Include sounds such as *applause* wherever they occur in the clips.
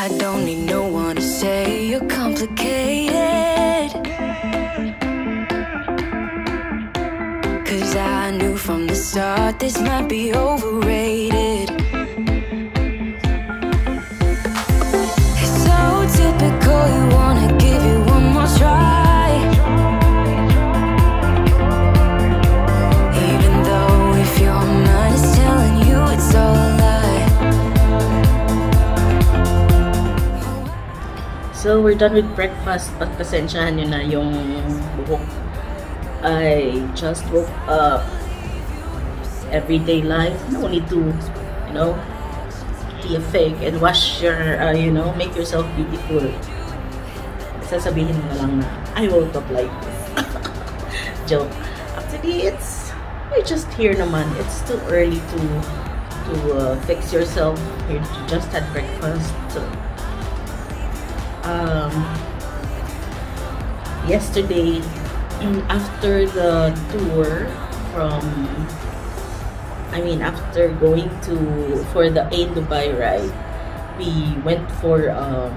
I don't need no one to say you're complicated. Cause I knew from the start this might be overrated. Done with breakfast. But pasensyahan nyo na yung buhok. I just woke up. Everyday life. No need to, you know, be a fake and wash your, uh, you know, make yourself beautiful. Sasabihin mo na lang na, I woke up like this. *laughs* Joke. Actually, it's, you're just here naman. It's too early to, to uh, fix yourself. You just had breakfast. So, um, yesterday after the tour from I mean after going to for the Ain Dubai ride we went for um,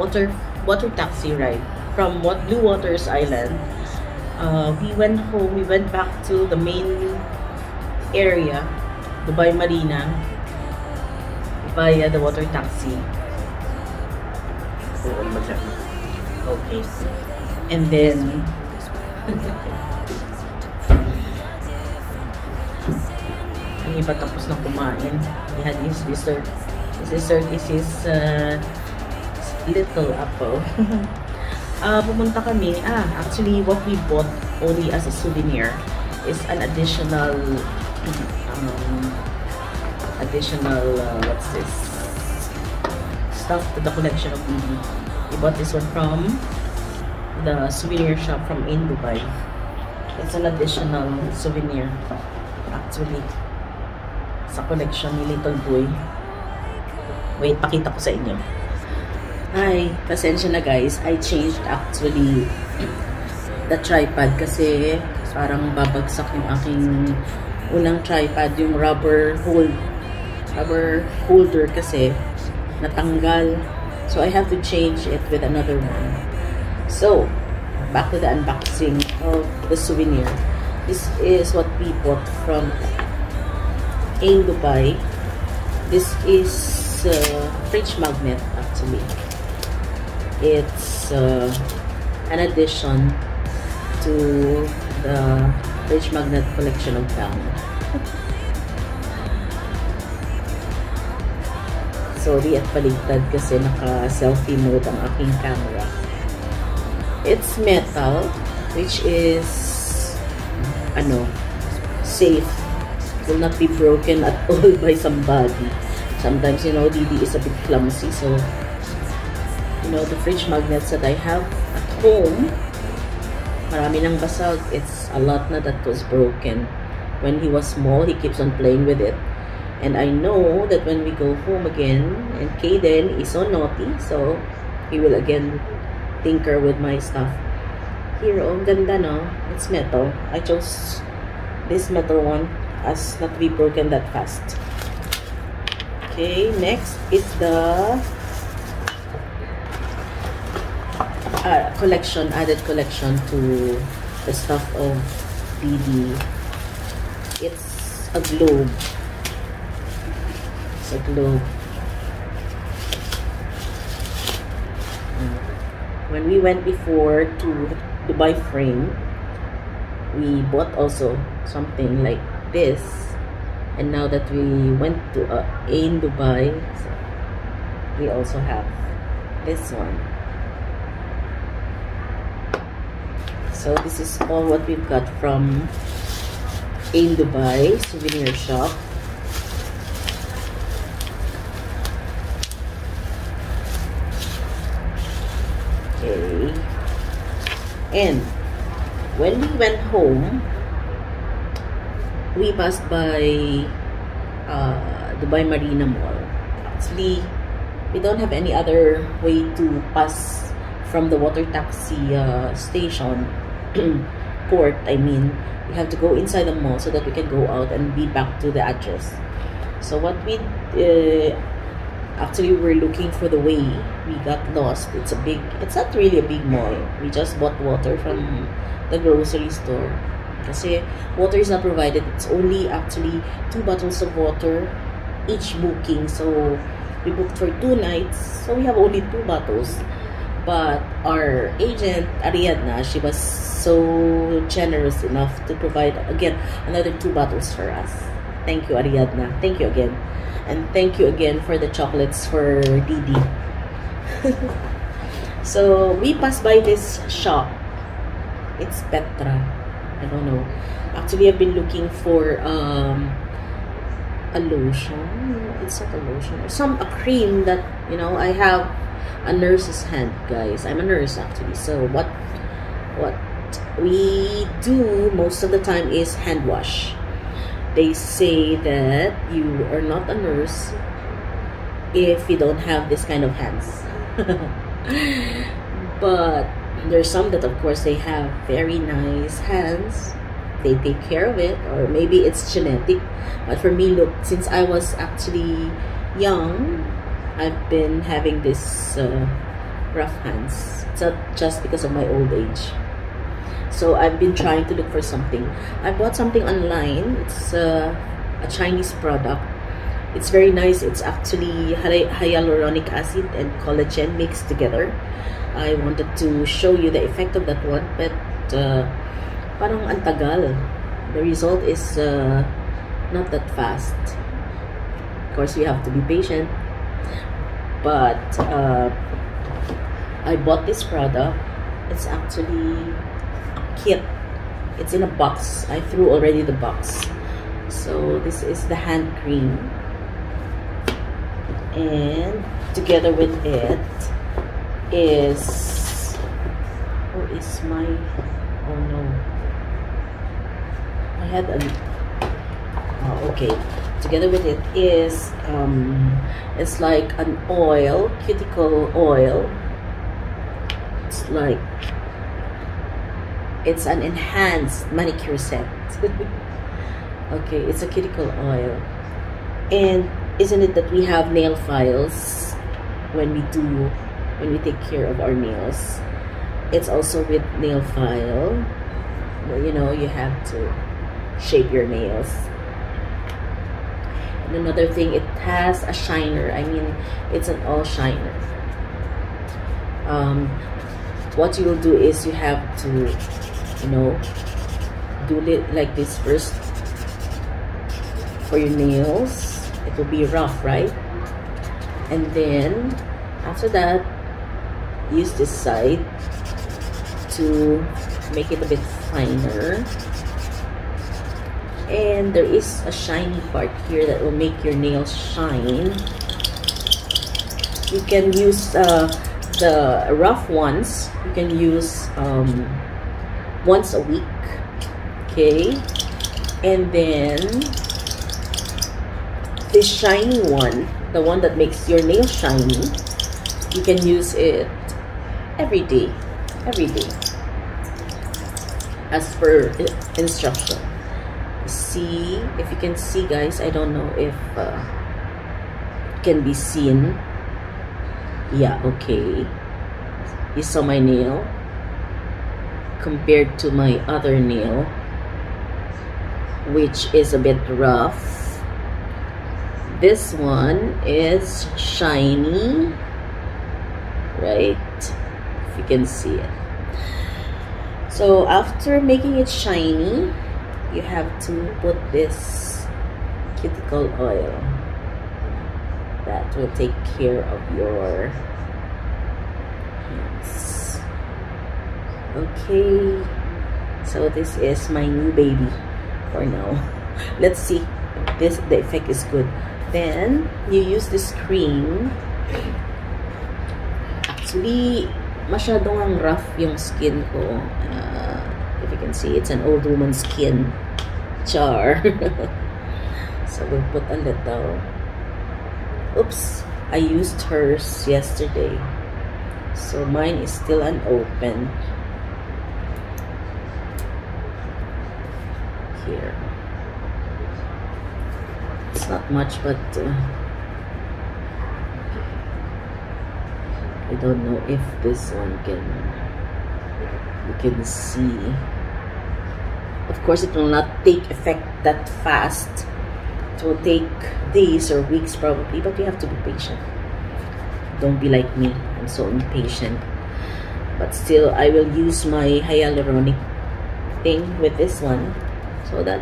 water water taxi ride from what Bluewaters Island. Uh, we went home we went back to the main area Dubai Marina via the water taxi Okay. And then, *laughs* ang iba tapos na kumain. We had his dessert. His dessert is his uh, little apple. uh, *laughs* pumunta kami. Ah, actually, what we bought only as a souvenir is an additional *clears throat* um, additional, uh, what's this? Stuff to the collection of BB. We bought this one from the souvenir shop from in Dubai. It's an additional souvenir actually sa collection ni Little Boy. Wait, pakita ko sa inyo. Ay, pasensya na guys. I changed actually the tripod kasi parang babagsak yung aking unang tripod, yung rubber hold rubber holder kasi natanggal. So, I have to change it with another one. So, back to the unboxing of the souvenir. This is what we bought from Ain Dubai. This is uh, fridge magnet actually. It's uh, an addition to the fridge magnet collection of Bang. Sorry at paligtad kasi naka-selfie mode ang aking camera. It's metal, which is, ano, safe. Will not be broken at *laughs* all by somebody. Sometimes, you know, Didi is a bit clumsy, so, you know, the fridge magnets that I have at home, marami ng basag. It's a lot na that was broken. When he was small, he keeps on playing with it. And I know that when we go home again, and Kaden is so naughty, so he will again tinker with my stuff. Here, oh, ganda no? It's metal. I chose this metal one as not to be broken that fast. Okay, next is the uh, collection, added collection to the stuff of BD. It's a globe. A globe. when we went before to Dubai Frame, we bought also something like this. And now that we went to uh, Ain Dubai, so we also have this one. So this is all what we've got from Ain Dubai souvenir shop. Okay. And when we went home, we passed by uh, Dubai Marina Mall. Actually, we don't have any other way to pass from the water taxi uh, station, *clears throat* port, I mean. We have to go inside the mall so that we can go out and be back to the address. So what we uh, Actually, we're looking for the way. We got lost. It's a big, it's not really a big mall. We just bought water from the grocery store. Kasi water is not provided. It's only actually two bottles of water each booking. So, we booked for two nights. So, we have only two bottles. But our agent, Ariadna, she was so generous enough to provide, again, another two bottles for us. Thank you, Ariadna. Thank you again. And thank you again for the chocolates for Didi. *laughs* so we passed by this shop. It's Petra. I don't know. Actually, I've been looking for um, a lotion. It's not a lotion. Or some a cream that you know. I have a nurse's hand, guys. I'm a nurse actually. So what what we do most of the time is hand wash they say that you are not a nurse if you don't have this kind of hands. *laughs* but there's some that of course they have very nice hands. They take care of it or maybe it's genetic. But for me, look, since I was actually young, I've been having this uh, rough hands. It's not just because of my old age. So I've been trying to look for something. I bought something online. It's uh, a Chinese product. It's very nice. It's actually hyaluronic acid and collagen mixed together. I wanted to show you the effect of that one, but uh, parang antagal. The result is uh, not that fast. Of course, you have to be patient. But uh, I bought this product. It's actually kit. It's in a box. I threw already the box. So this is the hand cream. And together with it is oh is my oh no. I had a oh, okay. Together with it is um it's like an oil cuticle oil. It's like it's an enhanced manicure set. *laughs* okay, it's a cuticle oil. And isn't it that we have nail files when we do, when we take care of our nails? It's also with nail file. You know, you have to shape your nails. And another thing, it has a shiner. I mean, it's an all shiner. Um, what you will do is you have to you know do it like this first for your nails. It will be rough right? And then after that use this side to make it a bit finer. And there is a shiny part here that will make your nails shine. You can use uh, the rough ones you can use um, once a week. Okay. And then this shiny one the one that makes your nail shiny you can use it every day every day as per instruction. See if you can see guys. I don't know if uh, can be seen. Yeah okay. You saw my nail compared to my other nail which is a bit rough. This one is shiny right? If you can see it. So after making it shiny you have to put this cuticle oil. That will take care of your okay. So this is my new baby for now. *laughs* Let's see this the effect is good. Then you use this cream actually masyadong rough yung skin ko. Uh, if you can see it's an old woman skin. Char. *laughs* So we'll put a little oops. I used hers yesterday. So mine is still unopened here. Not much, but uh, I don't know if this one can you can see. Of course it will not take effect that fast. It will take days or weeks probably but you have to be patient. Don't be like me. I'm so impatient. But still I will use my hyaluronic thing with this one so that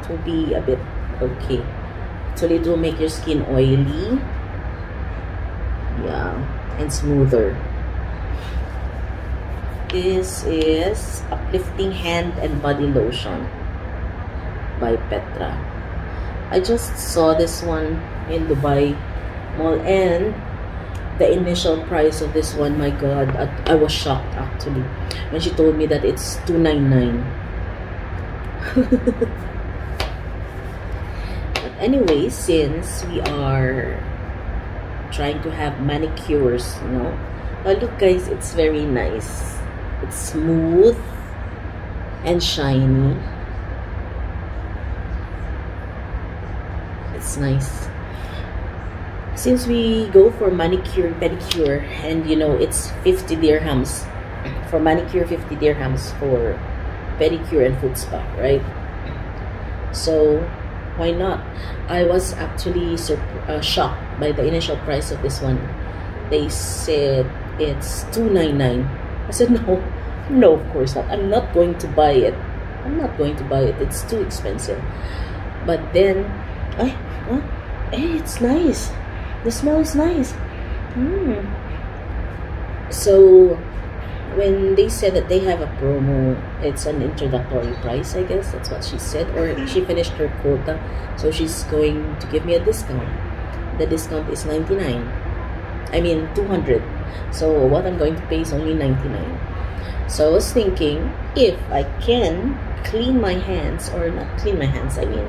it will be a bit okay so it will make your skin oily. Yeah and smoother. This is uplifting hand and body lotion by Petra. I just saw this one in Dubai Mall and the initial price of this one my god I, I was shocked actually when she told me that it's 299 but *laughs* anyway since we are trying to have manicures you know oh, look guys it's very nice. It's smooth and shiny. It's nice. Since we go for manicure pedicure and you know it's 50 dirhams for manicure 50 dirhams for pedicure and foot spa right? So why not? I was actually uh, shocked by the initial price of this one. They said it's 299 i said no no of course not. I'm not going to buy it. I'm not going to buy it. It's too expensive. But then I, huh? hey it's nice. The smell is nice. Mm. so when they said that they have a promo it's an introductory price i guess that's what she said or she finished her quota so she's going to give me a discount. The discount is 99 i mean 200 so what i'm going to pay is only 99 so i was thinking if i can clean my hands or not clean my hands i mean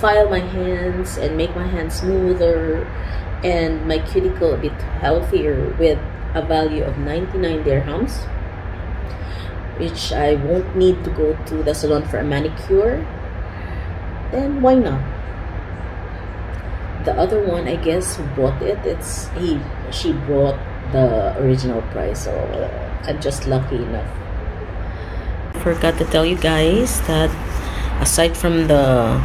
file my hands and make my hands smoother and my cuticle a bit healthier with a value of 99 dirhams which I won't need to go to the salon for a manicure. Then why not? The other one I guess bought it. It's he she bought the original price so I'm just lucky enough. Forgot to tell you guys that aside from the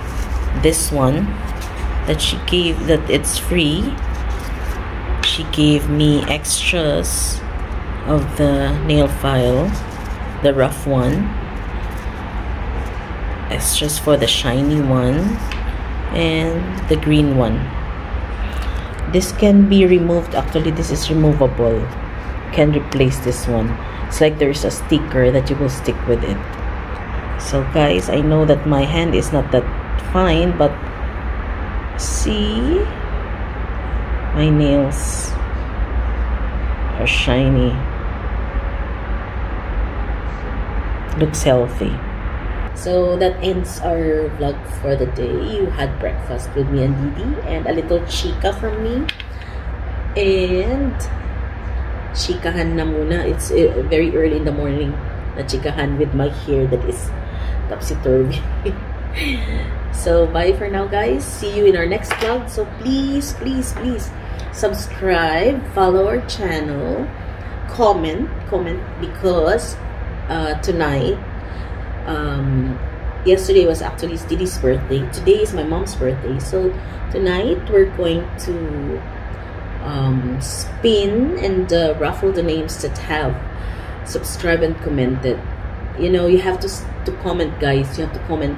this one that she gave that it's free she gave me extras of the nail file the rough one extras for the shiny one and the green one. This can be removed actually this is removable. Can replace this one. It's like there's a sticker that you will stick with it. So guys I know that my hand is not that fine but see my nails are shiny. Looks healthy. So that ends our vlog for the day. You had breakfast with me and Didi and a little chika from me. And chikahan na muna. It's uh, very early in the morning. Na chikahan with my hair that is topsy-turvy. *laughs* So bye for now guys. See you in our next vlog. So please please please subscribe follow our channel comment comment because uh, tonight um, yesterday was actually Didi's birthday. Today is my mom's birthday. So tonight we're going to um, spin and uh, raffle the names that have subscribed and commented. You know you have to to comment guys. You have to comment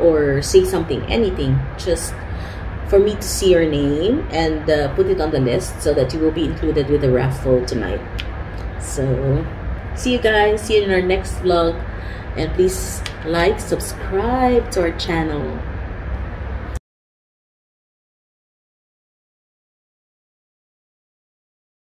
or say something, anything, just for me to see your name and uh, put it on the list so that you will be included with the raffle tonight. So, see you guys. See you in our next vlog. And please like, subscribe to our channel.